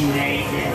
United.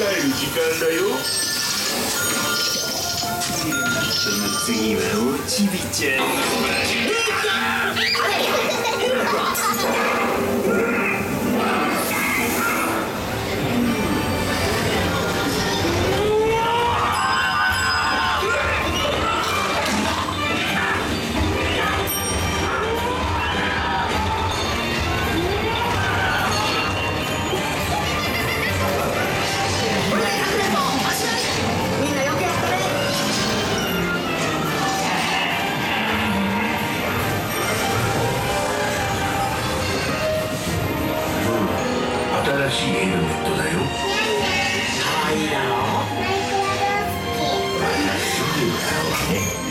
帰る時間だよ。その次はおちびちゃんしいヘルメットだよ。可愛い。だろまっすぐだわね